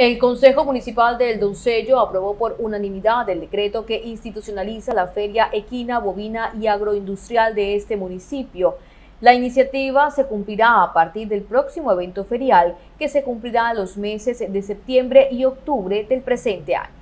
El Consejo Municipal del Doncello aprobó por unanimidad el decreto que institucionaliza la Feria Equina, Bovina y Agroindustrial de este municipio. La iniciativa se cumplirá a partir del próximo evento ferial que se cumplirá los meses de septiembre y octubre del presente año.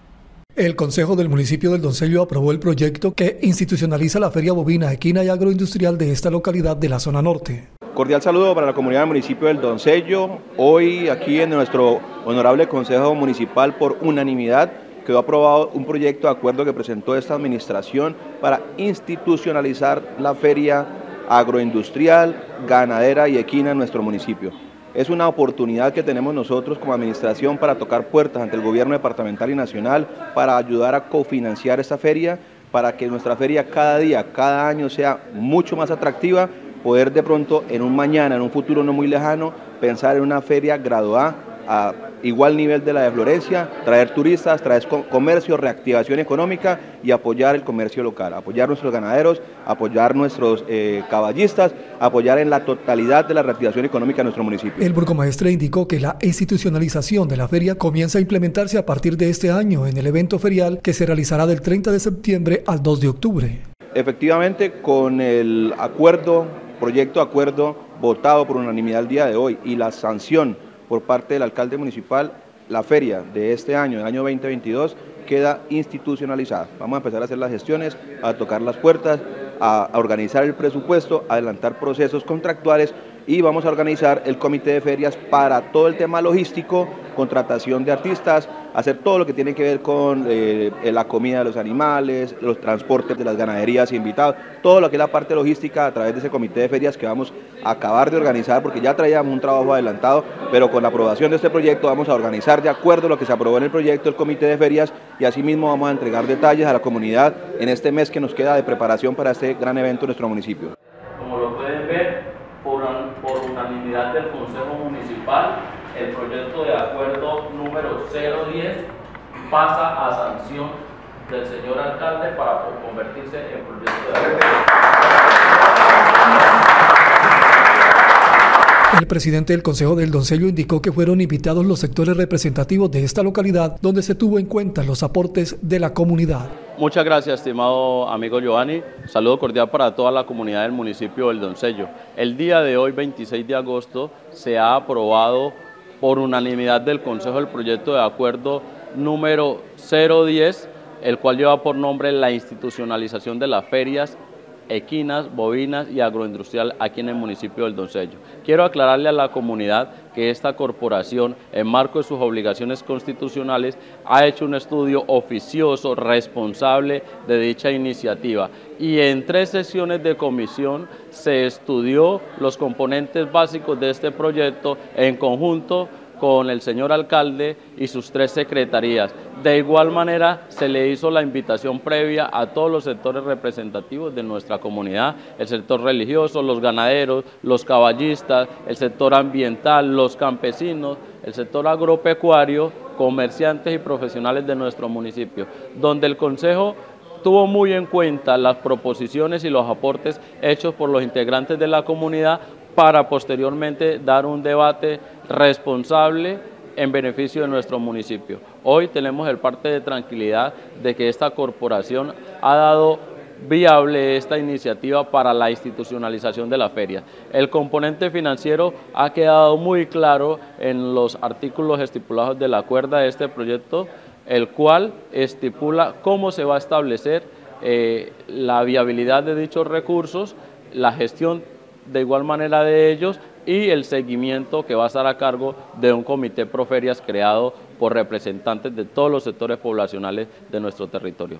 El Consejo del Municipio del Doncello aprobó el proyecto que institucionaliza la Feria Bovina, Equina y Agroindustrial de esta localidad de la zona norte. Cordial saludo para la comunidad del municipio del Doncello. Hoy aquí en nuestro honorable Consejo Municipal por unanimidad quedó aprobado un proyecto de acuerdo que presentó esta administración para institucionalizar la feria agroindustrial, ganadera y equina en nuestro municipio. Es una oportunidad que tenemos nosotros como administración para tocar puertas ante el gobierno departamental y nacional, para ayudar a cofinanciar esta feria, para que nuestra feria cada día, cada año sea mucho más atractiva poder de pronto en un mañana, en un futuro no muy lejano, pensar en una feria graduada a igual nivel de la de Florencia, traer turistas, traer comercio, reactivación económica y apoyar el comercio local, apoyar nuestros ganaderos, apoyar nuestros eh, caballistas, apoyar en la totalidad de la reactivación económica de nuestro municipio. El burgomaestre indicó que la institucionalización de la feria comienza a implementarse a partir de este año en el evento ferial que se realizará del 30 de septiembre al 2 de octubre. Efectivamente, con el acuerdo proyecto de acuerdo votado por unanimidad el día de hoy y la sanción por parte del alcalde municipal, la feria de este año, el año 2022, queda institucionalizada. Vamos a empezar a hacer las gestiones, a tocar las puertas, a, organizar el presupuesto, a adelantar procesos contractuales y vamos a organizar el comité de ferias para todo el tema logístico, contratación de artistas, hacer todo lo que tiene que ver con eh, la comida de los animales, los transportes de las ganaderías y invitados, todo lo que es la parte logística a través de ese comité de ferias que vamos a acabar de organizar porque ya traíamos un trabajo adelantado, pero con la aprobación de este proyecto vamos a organizar de acuerdo a lo que se aprobó en el proyecto el comité de ferias y asimismo vamos a entregar detalles a la comunidad en este mes que nos queda de preparación para este gran evento en nuestro municipio. Como lo pueden ver, por, unanimidad del Consejo Municipal, el proyecto de acuerdo número 010 pasa a sanción del señor alcalde para convertirse en proyecto de acuerdo. El presidente del Consejo del Doncello indicó que fueron invitados los sectores representativos de esta localidad, donde se tuvo en cuenta los aportes de la comunidad. Muchas gracias, estimado amigo Giovanni. Saludo cordial para toda la comunidad del municipio del Doncello. El día de hoy, 26 de agosto, se ha aprobado por unanimidad del Consejo el proyecto de acuerdo número 010, el cual lleva por nombre la institucionalización de las ferias equinas, bovinas y agroindustrial aquí en el municipio del Doncello. Quiero aclararle a la comunidad que esta corporación, en marco de sus obligaciones constitucionales, ha hecho un estudio oficioso, responsable de dicha iniciativa y en tres sesiones de comisión se estudió los componentes básicos de este proyecto en conjunto con el señor alcalde y sus tres secretarías. De igual manera, se le hizo la invitación previa a todos los sectores representativos de nuestra comunidad, el sector religioso, los ganaderos, los caballistas, el sector ambiental, los campesinos, el sector agropecuario, comerciantes y profesionales de nuestro municipio, donde el Consejo tuvo muy en cuenta las proposiciones y los aportes hechos por los integrantes de la comunidad para posteriormente dar un debate responsable en beneficio de nuestro municipio. Hoy tenemos el parte de tranquilidad de que esta corporación ha dado viable esta iniciativa para la institucionalización de la feria. El componente financiero ha quedado muy claro en los artículos estipulados de la cuerda de este proyecto, el cual estipula cómo se va a establecer eh, la viabilidad de dichos recursos, la gestión de igual manera de ellos y el seguimiento que va a estar a cargo de un comité proferias creado por representantes de todos los sectores poblacionales de nuestro territorio.